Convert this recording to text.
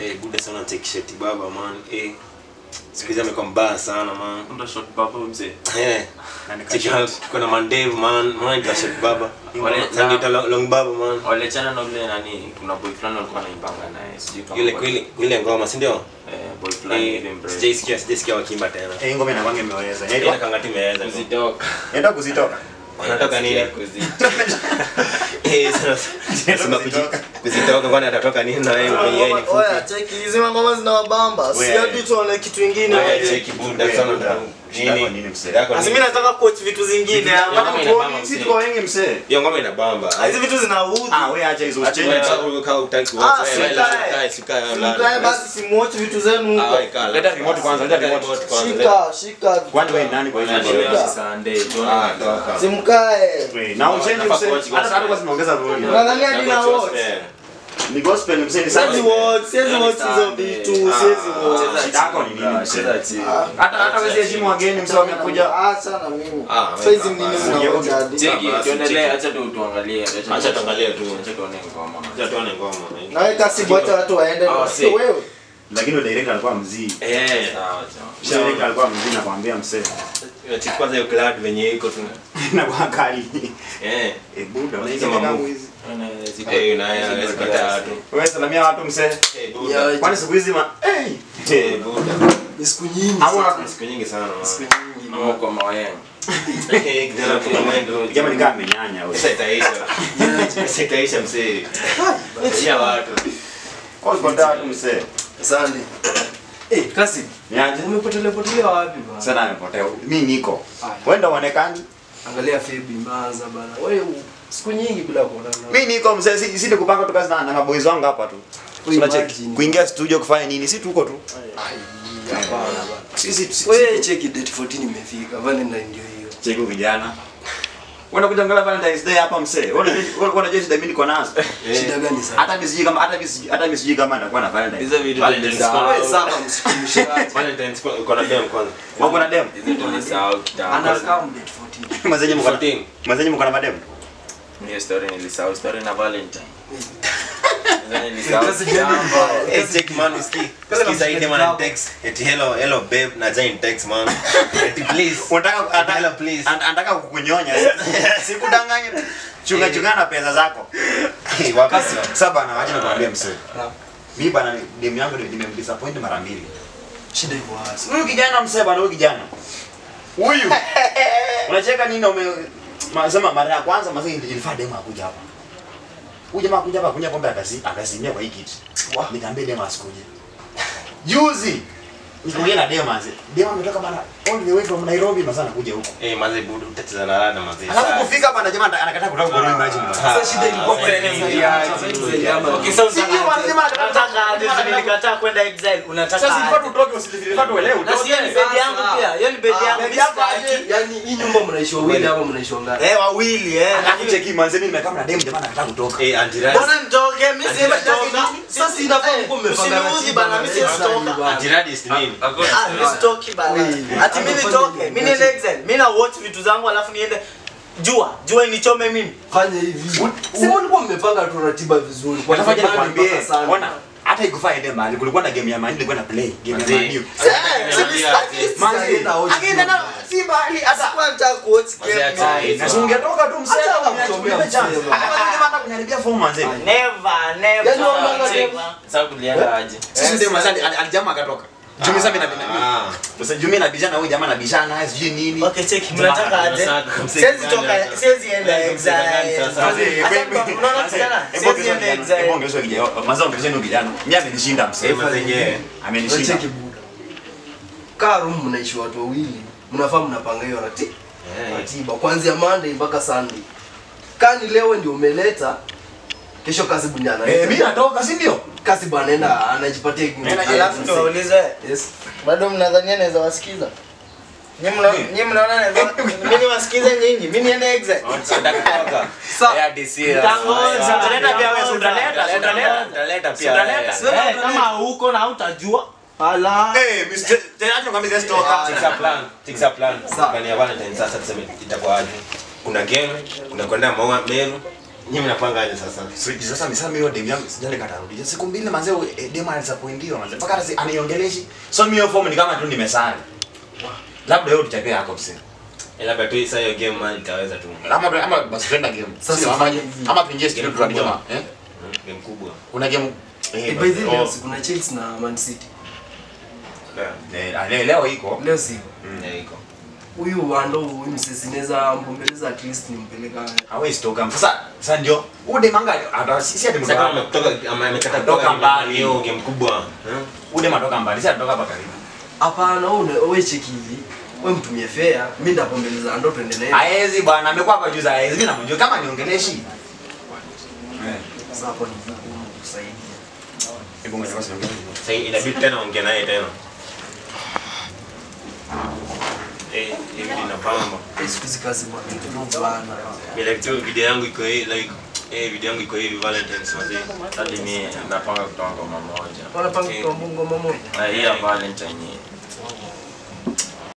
Eh, buda sana take shit baba man. Eh. Siku hizi amekuwa mbaya sana man. Ndo shot baba mzee. Eh. Na nika Chiki shot. kuna mandevu man. Man ita shot baba. Wale- long, long baba man. Waliachana na yule nani kuna boy fulani alikuwa wanaipanga naye. Sijui kama Yule kweli yule ngoma si ndio? Eh, boy fulani Eh, hivi mrefu. sijaisikia sijaisikia wakimba tena. Eh, ngoma inakwanga imeweza. Ile Inaitwa kangati imeweza. Kuzitoka. Inaitwa kuzitoka. Wanatoka nini? Kuzitoka. Eh, sasa sema kuzitoka kwani atatoka nini na wewe mwenyewe ni Oya, fupi. cheki hizi ngoma zinawabamba. Si hadi tuone kitu kingine Wewe, wewe. cheki bunda sana. Nini? Asi mimi nataka kuwatch vitu zingine. Ngoma tuone. Sisi tuko wengi msee. Hiyo ngoma inabamba. Hizi vitu zinaudhi. Ah, wewe acha hizo cheki acha wewe kama utaki Ah, wote. sikae. Sikae. Basi simuwatch vitu zenu huko. Leta remote kwanza, leta remote. kwanza Shika, shika. Kwani wewe nani kwa hiyo si Sunday, tuone Ah, toka. Na ucheni Nafaa msee. kuwatch Hata hata kwa tumeongeza volume. Unadhani hadi na? Ni gospel msee ni Siwezi sana. siwezi watch hizo vitu, siwezi watch. Shida yako ni nini msee? Chini. Hata hata wewe heshimu wageni msee wamekuja. Acha na mimi. Sasa hizi nini. Cheki, tuendelee, acha tu tuangalie. Acha tuangalie tu. Acha tuone ngoma. Acha tuone ngoma. Na wewe kasi bwacha watu waende na si. sio wewe. Lakini yule director alikuwa mzii. Eh. Sawa, sawa. Director alikuwa mzii nakwambia msee. Ati kwanza hiyo cloud venye iko tu. Na kwa kali. Eh. Eh, buda, kama hizi. Eh, na hawezi kiasi. Wewe salamia watu msee. Eh. Kwani siku hizi ma eh Eh, buda. Ni siku nyingi. Au. Siku nyingi sana. Siku nyingi. Kwa. Eh, nikaa amenyanya wewe. Sasa itaisha. Sasa itaisha msee. Watu. Kwa sababu watu msee. Asante. Eh, kasi. Niaje? Umepotelea potelea wapi bwana? Sana nimepotea. Mimi niko. Wenda uonekani. Angalia Febi Mbaza bana. Wewe siku nyingi bila kuonana. Mimi niko mzee, si si nikupanga tu kazi na na maboys wangu hapa tu. Tunacheki. Kuingia studio kufanya nini? Si tuko tu. Hapana bana. Sisi si- Wewe cheki date 14 imefika. Valentine ndio hiyo. cheki vijana. Wenda kuja angalia Valentine's Day hapa msee. Wewe unajua unajua shida mimi niko nazo. Shida gani sasa? Hata mimi kama hata mimi hata mimi sijui kama nitakuwa na Valentine's. Hizo video Valentine's sasa msikumshikaji. Valentine's kwa na dem kwanza. Wako na dem? Hizo tulisahau kitambo. Ana account 14. Mazenye mko na 14. mazenye mko na madem. Hiyo story nilisahau, story na Valentine. anataka kukunyonya. Sikudanganya. Chunga chunga na pesa zako. Eh, wapi? Bana wacha nikwambie msee. Naam. Bana dem yangu nimemdisappoint mara mbili. Shida iko wazi. Huyu kijana msee bana huyu kijana. Huyu. Unacheka nini ume sema mara ya kwanza mazee ilifaa demo akuja hapa. Huyu jamaa akuja hapa kunywa pombe akasi akasimia kwa hii kiti. Nikamwambia demo asikuje. Juzi nikaongea na demo manze. Demo ametoka bana all the way from Nairobi na sana kuja huko. Eh, manze budu tatiza na rada manze. Alafu kufika bana jamaa anakataa kutoka kwa imagine. Sasa shida ilikuwa kwa nini? ni Okay, sasa nilikataa kwenda exile. Unataka Sasa ilikuwa tutoke usilifika tuelewe. Na sio ni bedi yangu pia. Hiyo ni bedi yangu. bedi yako mimi aje? yani hii nyumba mnaishi wawili ama mnaishi wangapi? Eh, wawili eh. Alafu cheki manze mimi nimekaa na demu jamaa nataka kutoka. Eh, antiradi. bwana nitoke? Mimi sema toka. Sasa inafaa kuwa mmepanga Usiniuzi ratiba bana, na mimi siwezi Sasa toka. bana. Antiradi is nini? Ah, mimi sitoki bana. Ati mimi nitoke. Mimi niende exile. Mimi na watch vitu zangu alafu niende jua. Jua inichome mimi. Fanya hivi. sema ulikuwa mmepanga tu ratiba vizuri. Kwa Watafanya sababu nikwambie. sana. Ona hata ikufaa ende mahali kulikuwa na game ya Man ilikuwa na play game ya. Man si mahali hata nataka kuwatch game. na si ungetoka tu hata kuniharibia form manze. Never, never. Yaani. Sasa kulienda aje? Sisi ndio mazali alijama akatoka. Jumi sasa mimi Ah. Sasa Jumi na bijana huyu jamaa na bishana sijui nini. Okay, check. Mnataka aje? Siwezi toka, siwezi enda exile. Manze, Acha, kwe- unaona kijana? Siwezi enda exile. hebu ongeza kijana. Manze ongeza huyu kijana. Mimi amenishinda msee. Eh. Amenishinda. Cheki buda. Kaa room mnaishi watu wawili. Mnafaa mnapanga hiyo rati- ratiba kuanzia Monday mpaka Sunday. Kani leo ndio umeleta kesho kazi bunyana. Eh, mimi natoka si ndio? Kasi bwana anaenda anajipatia Anaenda- Alafu tuwaulize. Yes. bado mnadhania naweza wasikiza? Nyinyi mna- nyinyi mnaona naweza mimi wasikize nyinyi, mimi niende DC. Tangoza. utaleta pia wewe, utaleta, utaleta. Utaleta. Sasa kama huko na hautajua. Ala. Eh, Mr. Tenacho kama nikwambie Stoka. Tix a plan, tiksa plan. Sasa ni ya Valentine sasa tuseme itakuwa aje? Kuna game, kuna kwenda Maua Meru, Nyinyi mnapanga aje sasa? Sisi sasa misa mimi wa demu yangu sijali katarudia. Siku mbili manze eh, demu alisappointiwa manze. Mpaka hata aniongeleshi. So mimi hiyo form ni kama tu nimesali. Labda wewe utachapia yako msee. Eh, Labda tu sasa hiyo game man itaweza tu. Ama ama basi tuenda game. Sasa ama ama tuingie studio tu jamaa. Eh? Hmm, Game kubwa. Kuna game Eh, eh by the way, oh. leo kuna Chelsea na Man City. Eh, ah, leo leo iko. Leo si Eh, iko. Huyu wando huyu msesineza mpombeleza at least nimpeleka Hawezi toka. Sasa sasa ndio ude manga ata sisi ati mtoka. ametoka ama amekata Kutoka kutoka mbali. hiyo game kubwa. Ude matoka mbali. sasa atoka hapa karibu. hapana wewe wewe cheki hivi wewe mtumie fair mimi ndapombeleza ando twende naye Haezi bwana, amekuwa hapa juzi haezi. Mimi namjua kama niongeleshi. Eh. sasa hapo ni kusaidia Hebu ngoja basi inabidi tena ongea naye tena. Eh, hivi ninapamba. Eh, siku video yangu iko like eh video yangu iko hivi Valentine's wazee. Hadi mimi napanga kutoa ngoma moja. Unapanga kutoa ngoma moja Eh, hii ya Valentine.